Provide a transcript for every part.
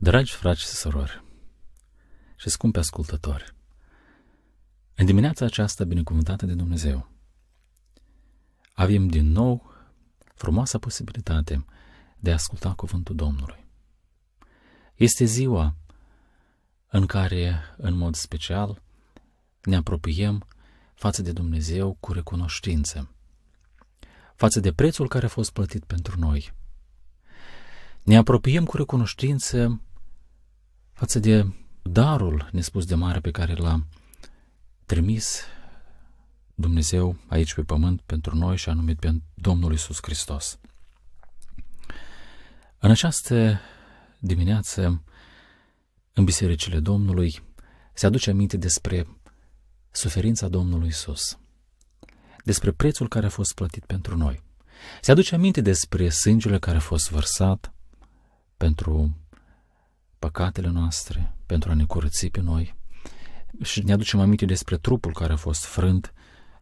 Dragi frați și surori și scumpi ascultători, în dimineața aceasta binecuvântată de Dumnezeu, avem din nou frumoasa posibilitate de a asculta cuvântul Domnului. Este ziua în care, în mod special, ne apropiem față de Dumnezeu cu recunoștință, față de prețul care a fost plătit pentru noi. Ne apropiem cu recunoștință față de darul nespus de mare pe care l-a trimis Dumnezeu aici pe pământ pentru noi și anume pe Domnul Isus Hristos. În această dimineață, în bisericile Domnului, se aduce aminte despre suferința Domnului Isus, despre prețul care a fost plătit pentru noi. Se aduce aminte despre sângele care a fost vărsat pentru păcatele noastre, pentru a ne curăți pe noi. Și ne aducem aminte despre trupul care a fost frânt,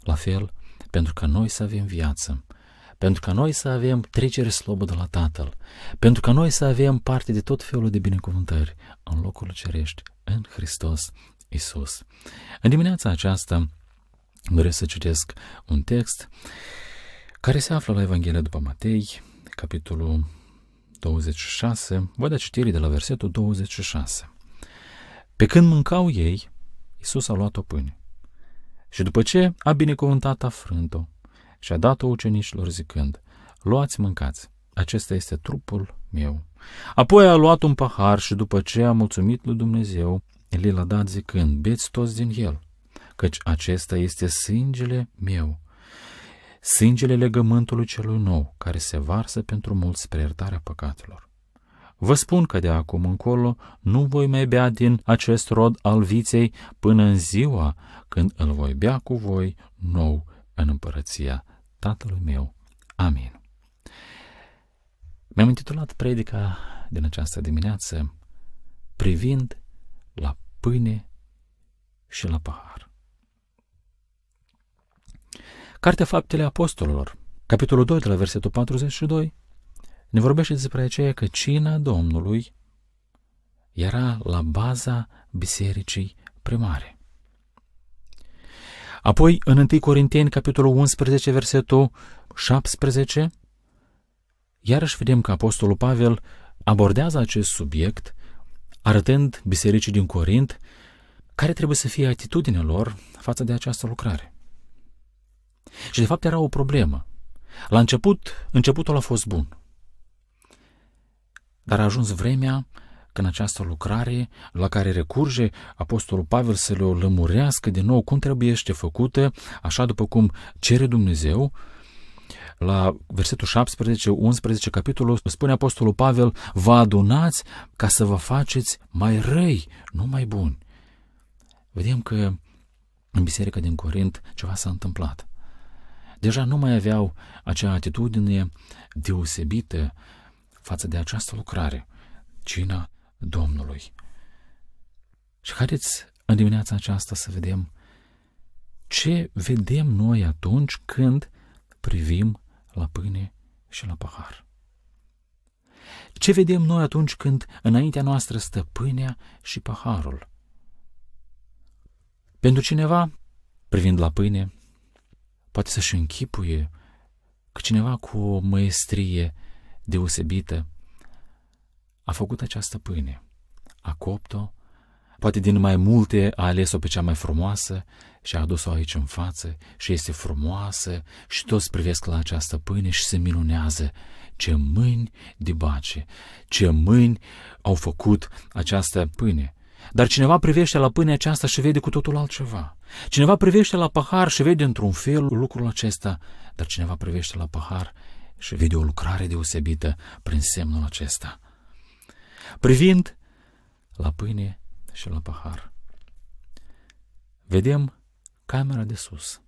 la fel, pentru ca noi să avem viață, pentru ca noi să avem trecere slobă de la Tatăl, pentru ca noi să avem parte de tot felul de binecuvântări în locul cerești, în Hristos Isus. În dimineața aceasta doresc să citesc un text care se află la Evanghelia după Matei, capitolul 26, voi da citire de la versetul 26. Pe când mâncau ei, Iisus a luat o pâine și după ce a binecuvântat a frânt-o și a dat-o ucenicilor zicând, luați mâncați, acesta este trupul meu. Apoi a luat un pahar și după ce a mulțumit lui Dumnezeu, el l-a dat zicând, beți toți din el, căci acesta este sângele meu, sângele legământului celui nou, care se varsă pentru mulți spre iertarea păcatelor. Vă spun că de acum încolo nu voi mai bea din acest rod al viței până în ziua când îl voi bea cu voi nou în împărăția Tatălui meu. Amin. Mi-am intitulat predica din această dimineață privind la pâine și la pahar. Cartea Faptele Apostolilor, capitolul 2, de la versetul 42, ne vorbește despre aceea că cina Domnului era la baza bisericii primare. Apoi, în 1 Corinteni, capitolul 11, versetul 17, iarăși vedem că Apostolul Pavel abordează acest subiect, arătând bisericii din Corint care trebuie să fie atitudinea lor față de această lucrare. Și de fapt era o problemă. La început, începutul a fost bun. Dar a ajuns vremea când această lucrare la care recurge Apostolul Pavel să le o lămurească din nou cum trebuie este făcută, așa după cum cere Dumnezeu, la versetul 17, 11, capitolul, spune Apostolul Pavel, vă adunați ca să vă faceți mai răi, nu mai buni. Vedem că în biserica din Corint ceva s-a întâmplat deja nu mai aveau acea atitudine deosebită față de această lucrare, cina Domnului. Și haideți în dimineața aceasta să vedem ce vedem noi atunci când privim la pâine și la pahar. Ce vedem noi atunci când înaintea noastră stă pâinea și paharul? Pentru cineva, privind la pâine, poate să-și închipuie că cineva cu o măestrie deosebită a făcut această pâine, a copt-o, poate din mai multe a ales-o pe cea mai frumoasă și a adus-o aici în față și este frumoasă și toți privesc la această pâine și se minunează. Ce mâini de bace, ce mâini au făcut această pâine. Dar cineva privește la pâinea aceasta și vede cu totul altceva. Cineva privește la pahar și vede într-un fel lucrul acesta, dar cineva privește la pahar și vede o lucrare deosebită prin semnul acesta. Privind la pâine și la pahar, vedem camera de sus,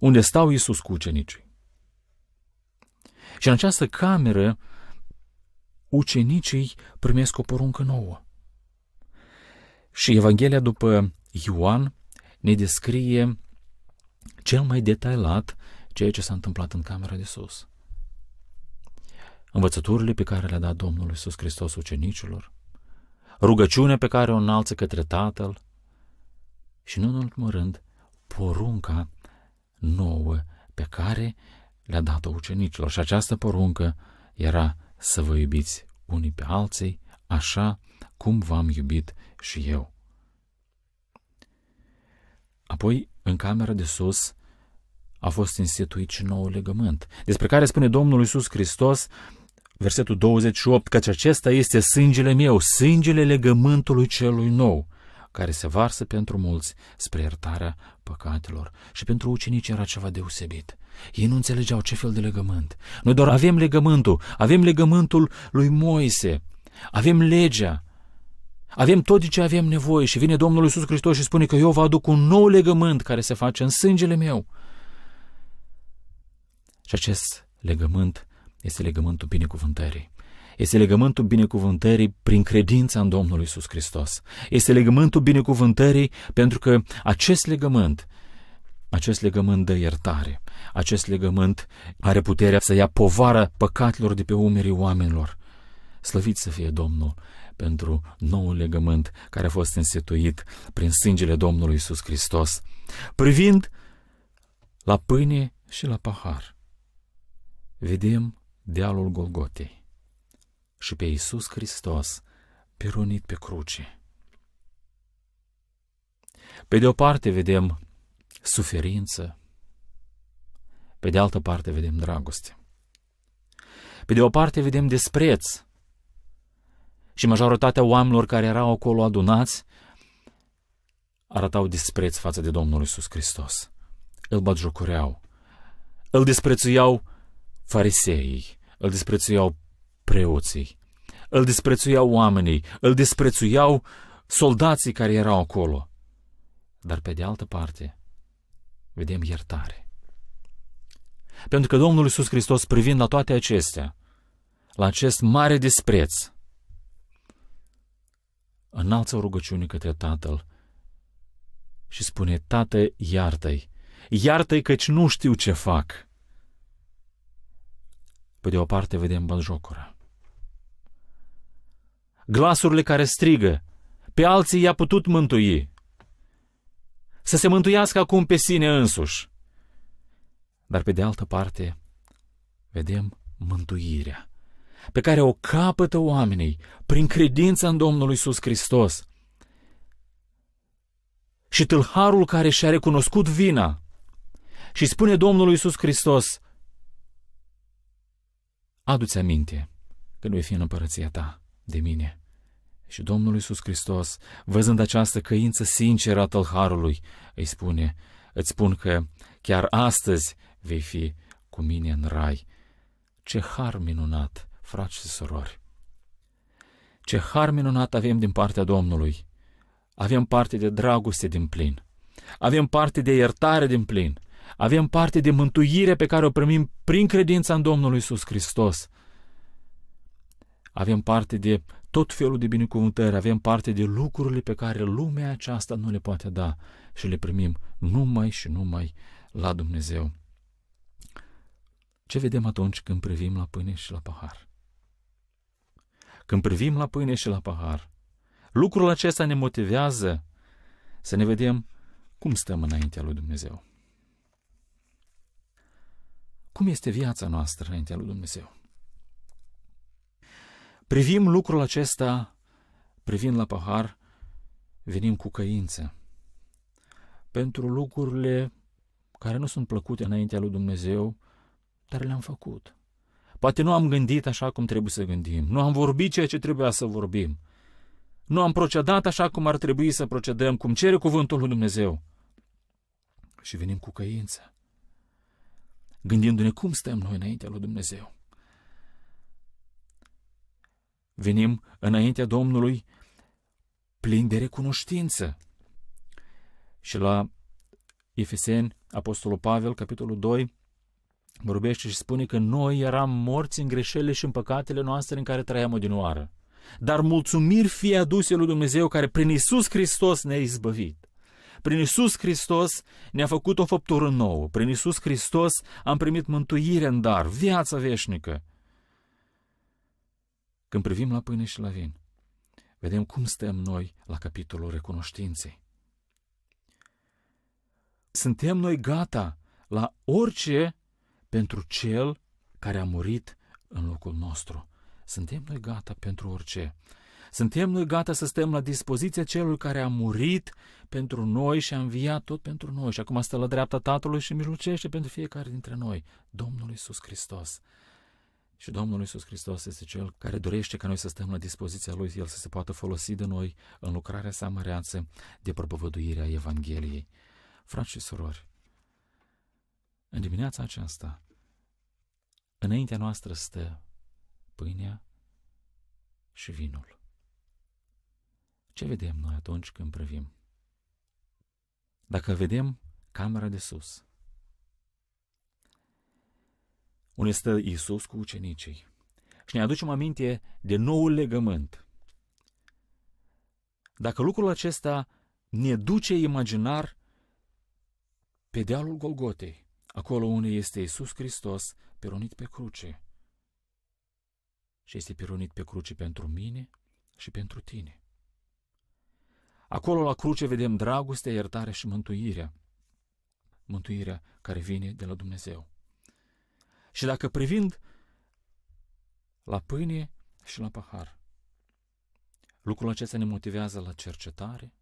unde stau Iisus cu ucenicii. Și în această cameră, ucenicii primesc o poruncă nouă. Și Evanghelia după Ioan ne descrie cel mai detailat ceea ce s-a întâmplat în camera de sus. Învățăturile pe care le-a dat Domnul Iisus Hristos ucenicilor, rugăciunea pe care o înalță către Tatăl și, nu în ultimul rând, porunca nouă pe care le-a dat-o ucenicilor. Și această poruncă era să vă iubiți unii pe alții, așa cum v-am iubit și eu. Apoi, în camera de sus, a fost instituit și nou legământ, despre care spune Domnul Iisus Hristos, versetul 28, căci acesta este sângele meu, sângele legământului celui nou, care se varsă pentru mulți spre iertarea păcatelor. Și pentru ucenici era ceva deosebit. Ei nu înțelegeau ce fel de legământ. Noi doar avem legământul, avem legământul lui Moise, avem legea, avem tot de ce avem nevoie și vine Domnul Iisus Hristos și spune că eu vă aduc un nou legământ care se face în sângele meu. Și acest legământ este legământul binecuvântării. Este legământul binecuvântării prin credința în Domnul Isus Hristos. Este legământul binecuvântării pentru că acest legământ, acest legământ dă iertare. Acest legământ are puterea să ia povara păcatelor de pe umerii oamenilor. Slăvit să fie Domnul pentru noul legământ care a fost însetuit prin sângele Domnului Isus Hristos, privind la pâine și la pahar. Vedem dealul Golgotei și pe Iisus Hristos pirunit pe cruce. Pe de o parte vedem suferință, pe de altă parte vedem dragoste. Pe de o parte vedem despreț și majoritatea oamenilor care erau acolo adunați arătau dispreț față de Domnul Isus Hristos. Îl batjocoreau, îl disprețuiau fariseii, îl disprețuiau preoții, îl disprețuiau oamenii, îl disprețuiau soldații care erau acolo. Dar pe de altă parte, vedem iertare. Pentru că Domnul Iisus Hristos, privind la toate acestea, la acest mare dispreț, înalță o rugăciune către Tatăl și spune, Tată, iartă-i, iartă-i căci nu știu ce fac. Pe de o parte vedem baljocura. Glasurile care strigă, pe alții i-a putut mântui. Să se mântuiască acum pe sine însuși. Dar pe de altă parte, vedem mântuirea pe care o capătă oamenii prin credința în Domnul Isus Hristos. Și tâlharul care și-a recunoscut vina și spune Domnul Isus Hristos, adu-ți aminte că nu e fi în împărăția ta de mine. Și Domnul Iisus Hristos, văzând această căință sinceră a tălharului, îi spune, îți spun că chiar astăzi vei fi cu mine în rai. Ce har minunat, frați și surori! Ce har minunat avem din partea Domnului! Avem parte de dragoste din plin. Avem parte de iertare din plin. Avem parte de mântuire pe care o primim prin credința în Domnul Isus Hristos. Avem parte de tot felul de binecuvântări, avem parte de lucrurile pe care lumea aceasta nu le poate da și le primim numai și numai la Dumnezeu. Ce vedem atunci când privim la pâine și la pahar? Când privim la pâine și la pahar, lucrul acesta ne motivează să ne vedem cum stăm înaintea lui Dumnezeu. Cum este viața noastră înaintea lui Dumnezeu? Privim lucrul acesta, privind la pahar, venim cu căință. Pentru lucrurile care nu sunt plăcute înaintea lui Dumnezeu, dar le-am făcut. Poate nu am gândit așa cum trebuie să gândim, nu am vorbit ceea ce trebuia să vorbim, nu am procedat așa cum ar trebui să procedăm, cum cere cuvântul lui Dumnezeu. Și venim cu căință, gândindu-ne cum stăm noi înaintea lui Dumnezeu venim înaintea Domnului plini de recunoștință. Și la Efeseni, Apostolul Pavel, capitolul 2, vorbește și spune că noi eram morți în greșelile și în păcatele noastre în care trăiam odinoară. Dar mulțumiri fie aduse lui Dumnezeu care prin Isus Hristos ne-a izbăvit. Prin Isus Hristos ne-a făcut o făptură nouă. Prin Isus Hristos am primit mântuire în dar, viața veșnică. Când privim la pâine și la vin, vedem cum stăm noi la capitolul recunoștinței. Suntem noi gata la orice pentru cel care a murit în locul nostru. Suntem noi gata pentru orice. Suntem noi gata să stăm la dispoziția celui care a murit pentru noi și a înviat tot pentru noi și acum stă la dreapta Tatălui și mijlocește pentru fiecare dintre noi, Domnul Isus Hristos. Și Domnul Iisus Hristos este Cel care dorește ca noi să stăm la dispoziția Lui, El să se poată folosi de noi în lucrarea sa măreață de propovăduirea Evangheliei. Frați și surori, în dimineața aceasta, înaintea noastră stă pâinea și vinul. Ce vedem noi atunci când privim? Dacă vedem camera de sus, unde stă Iisus cu ucenicii. Și ne aducem aminte de noul legământ. Dacă lucrul acesta ne duce imaginar pe dealul Golgotei, acolo unde este Iisus Hristos peronit pe cruce. Și este peronit pe cruce pentru mine și pentru tine. Acolo la cruce vedem dragostea, iertarea și mântuirea. Mântuirea care vine de la Dumnezeu. Și dacă privind la pâine și la pahar, lucrul acesta ne motivează la cercetare,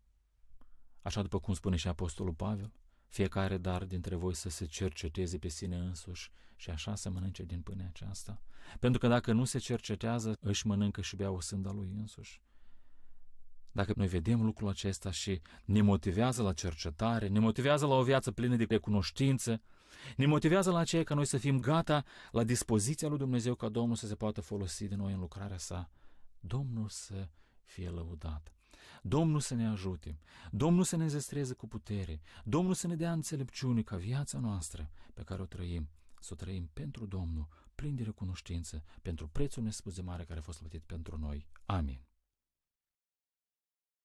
așa după cum spune și Apostolul Pavel, fiecare dar dintre voi să se cerceteze pe sine însuși și așa să mănânce din pâinea aceasta. Pentru că dacă nu se cercetează, își mănâncă și bea o sânda lui însuși. Dacă noi vedem lucrul acesta și ne motivează la cercetare, ne motivează la o viață plină de recunoștință, ne motivează la aceea ca noi să fim gata la dispoziția lui Dumnezeu ca Domnul să se poată folosi de noi în lucrarea sa, Domnul să fie lăudat. Domnul să ne ajute, Domnul să ne zestreze cu putere, Domnul să ne dea înțelepciune ca viața noastră pe care o trăim, să o trăim pentru Domnul, plin de recunoștință, pentru prețul nespus de mare care a fost plătit pentru noi. Amin.